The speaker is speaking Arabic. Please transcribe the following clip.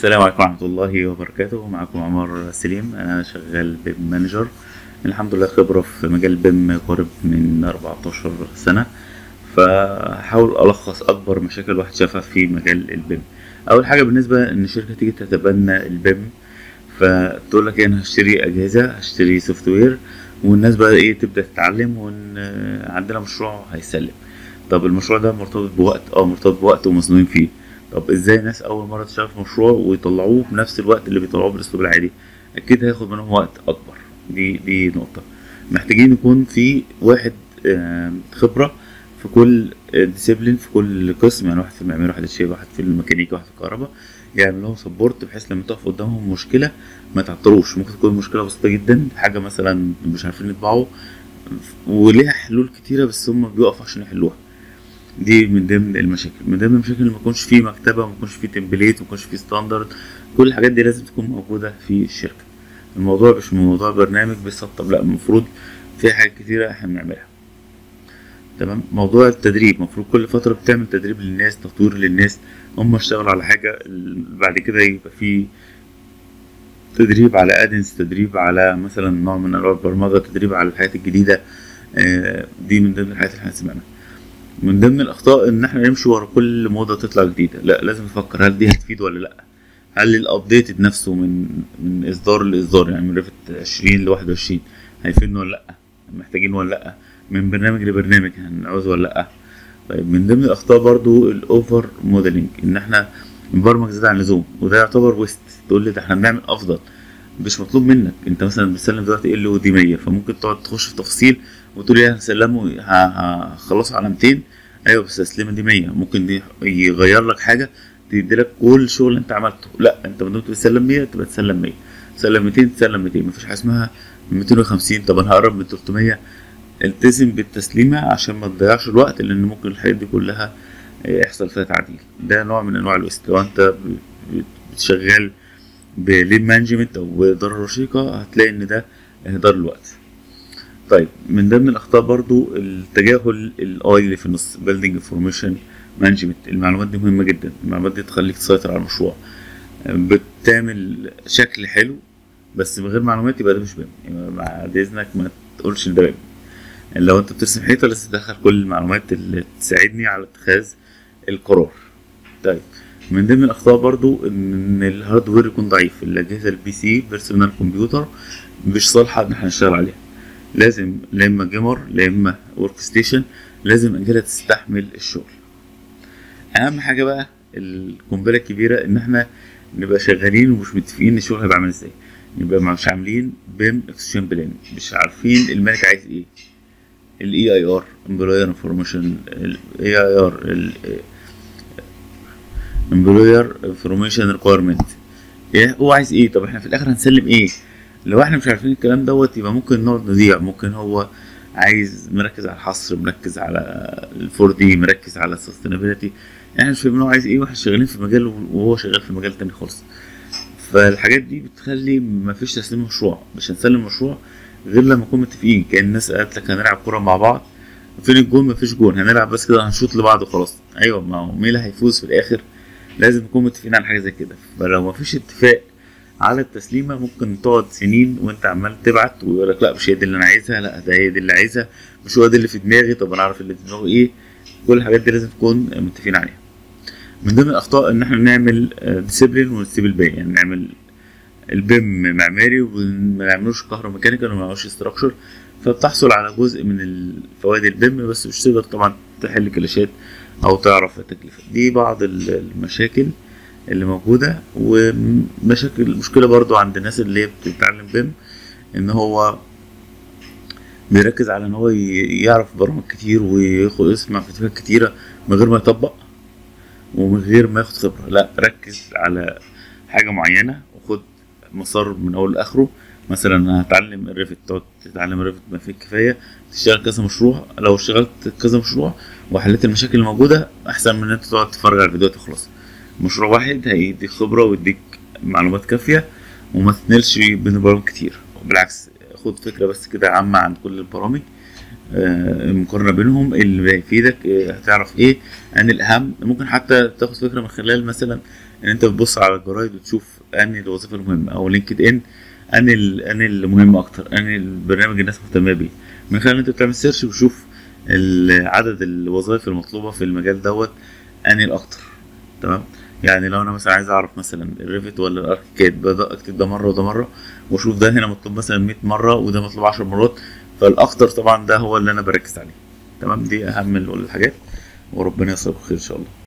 السلام عليكم ورحمة الله وبركاته. معكم عمر سليم. أنا شغال BIM manager. الحمد لله خبرة في مجال BIM قرب من 14 سنة. فهحاول ألخص أكبر مشاكل الواحد شافها في مجال ال BIM. أول حاجة بالنسبة إن الشركة تيجي تتبنى ال BIM فتقول لك إيه أنا هشتري أجهزة هشتري software والناس بقى إيه تبدأ تتعلم وإن عندنا مشروع هيسلم. طب المشروع ده مرتبط بوقت؟ آه مرتبط بوقت ومزنوقين فيه. طب إزاي ناس أول مرة تشتغل في مشروع ويطلعوه بنفس الوقت اللي بيطلعوه بالأسلوب العادي؟ أكيد هياخد منهم وقت أكبر. دي دي نقطة. محتاجين يكون في واحد آه، خبرة في كل discipline في كل قسم يعني واحد في المعماري واحد في واحد في الميكانيكا واحد في الكهرباء يعمل لهم support بحيث لما تقف قدامهم مشكلة ما تعطلوش. ممكن تكون مشكلة بسيطة جدا حاجة مثلا مش عارفين يطبعوا وليها حلول كتيرة بس هم بيقفوا عشان يحلوها. دي من ضمن المشاكل. من ضمن المشاكل ما يكونش فيه مكتبة ما يكونش فيه template ما يكونش فيه standard كل الحاجات دي لازم تكون موجودة في الشركة. الموضوع مش موضوع برنامج بيسطب لأ المفروض في حاجات كتيرة إحنا بنعملها. تمام؟ موضوع التدريب. المفروض كل فترة بتعمل تدريب للناس تطوير للناس. هم اشتغلوا على حاجة بعد كده يبقى في تدريب على add-ins تدريب على مثلا نوع من أنواع البرمجة تدريب على الحاجات الجديدة. آه، دي من ضمن الحاجات اللي إحنا سمعناها. من ضمن الأخطاء إن إحنا نمشي ورا كل موضة تطلع جديدة. لا لازم نفكر هل دي هتفيد ولا لأ. هل ال update نفسه من من إصدار لإصدار يعني من Revit 20 ل 21 هيفيدنا ولا لأ؟ محتاجين ولا لأ؟ من برنامج لبرنامج هنعوز ولا لأ؟ طيب من ضمن الأخطاء برضو ال over modeling إن إحنا ننمذج زيادة عن اللزوم وده يعتبر waste تقول لي ده إحنا بنعمل أفضل مش مطلوب منك. أنت مثلا بتسلم دلوقتي ال ودي 100 فممكن تقعد تخش في تفاصيل وتقول هسلمه ه- هخلصه على 200 أيوه بس اسلمه دي 100 ممكن دي يغير لك حاجة تدي لك كل اللي انت عملته. لا انت ما دمت بتسلم 100 تبقى تسلم 100 تسلم 200 تسلم 200 مفيش حاجة اسمها 250 طب أنا هقرب من 300 التزم بالتسليمة عشان ما تضيعش الوقت لأن ممكن الحاجات دي كلها يحصل فيها تعديل. ده نوع من أنواع الويست. لو أنت شغال ب lean management أو بإدارة رشيقة هتلاقي إن ده إهدار الوقت. طيب. من ضمن الأخطاء برضو التجاهل ال I اللي في النص building information management المعلومات دي مهمة جدا. المعلومات دي تخليك تسيطر على المشروع. بتعمل شكل حلو بس من غير معلومات يبقى ده مش يبقى بعد اذنك ما تقولش ده BIM لو أنت بترسم حيطة لازم تدخل كل المعلومات اللي تساعدني على اتخاذ القرار. طيب. من ضمن الأخطاء برضو إن ال hardware يكون ضعيف. الأجهزة ال PC personal computer مش صالحة إن إحنا نشتغل عليها. لازم لا إما gamer لا إما workstation لازم أجهزة تستحمل الشغل. أهم حاجة بقى القنبلة الكبيرة إن إحنا نبقى شغالين ومش متفقين الشغل هيبقى عامل إزاي. نبقى مش عاملين BIM execution plan مش عارفين المالك عايز إيه. ال EIR employer information ال EIR employer information requirement هو عايز إيه؟ طب إحنا في الآخر هنسلم إيه؟ لو إحنا مش عارفين الكلام دوت يبقى ممكن نقعد نضيع. ممكن هو عايز مركز على الحصر مركز على ال 4D مركز على ال sustainability إحنا مش فاهمين هو عايز إيه وإحنا شغالين في مجال وهو شغال في مجال تاني خالص. فالحاجات دي بتخلي مفيش تسليم مشروع. مش هنسلم مشروع غير لما نكون متفقين. كأن الناس قالت لك هنلعب كورة مع بعض فين الجون؟ مفيش جون. هنلعب بس كده هنشوط لبعض وخلاص. أيوه ما هو مين اللي هيفوز في الآخر؟ لازم نكون متفقين على حاجة زي كده. فلو مفيش اتفاق على التسليمة ممكن تقعد سنين وانت عمال تبعت ويقول لك لا مش هي دي اللي أنا عايزها لا ده هي دي اللي عايزها مش هو ده اللي في دماغي طب أنا أعرف اللي في دماغه إيه؟ كل الحاجات دي لازم تكون متفقين عليها. من ضمن الأخطاء إن إحنا نعمل discipline ونسيب الباقي يعني نعمل ال BIM معماري وما نعملوش كهروmechanical وما نعملوش structure فبتحصل على جزء من الفوائد ال BIM بس مش تقدر طبعا تحل clashات أو تعرف التكلفة دي بعض ال- المشاكل اللي موجودة. ومشاكل مشكلة برضو عند الناس اللي هي بتتعلم BIM إن هو بيركز على إن هو يعرف برامج كتير وياخد يسمع فيديوهات كتيرة من غير ما يطبق ومن غير ما ياخد خبرة. لا ركز على حاجة معينة وخد مسار من أول لآخره. مثلا أنا هتعلم ال Revit تقعد تتعلم ال Revit ما فيه الكفايه تشتغل كذا مشروع. لو اشتغلت كذا مشروع وحليت المشاكل الموجودة أحسن من إن أنت تقعد تتفرج على الفيديوهات وخلاص. مشروع واحد هيديك خبرة ويديك معلومات كافية وما تتنقلش بين البرامج كتير. بالعكس خد فكرة بس كده عامة عن كل البرامج آه، المقارنة بينهم اللي هيفيدك آه، هتعرف إيه عن الأهم. ممكن حتى تاخد فكرة من خلال مثلا إن أنت بتبص على الجرايد وتشوف أنهي الوظيفة المهمة أو LinkedIn ال- أنهي المهم أكتر أنهي البرنامج الناس مهتمة بيه. من خلال إن أنت بتعمل search وتشوف عدد الوظائف المطلوبة في المجال دوت أنهي الأكتر. تمام؟ يعني لو أنا مثلا عايز أعرف مثلا ال Revit ولا ال ArchiCAD ببدا أكتب ده مرة وده مرة وأشوف ده هنا مطلوب مثلا 100 مرة وده مطلوب 10 مرات فالاكتر طبعا ده هو اللي أنا بركز عليه. تمام؟ دي أهم الحاجات وربنا يصيبك خير إن شاء الله.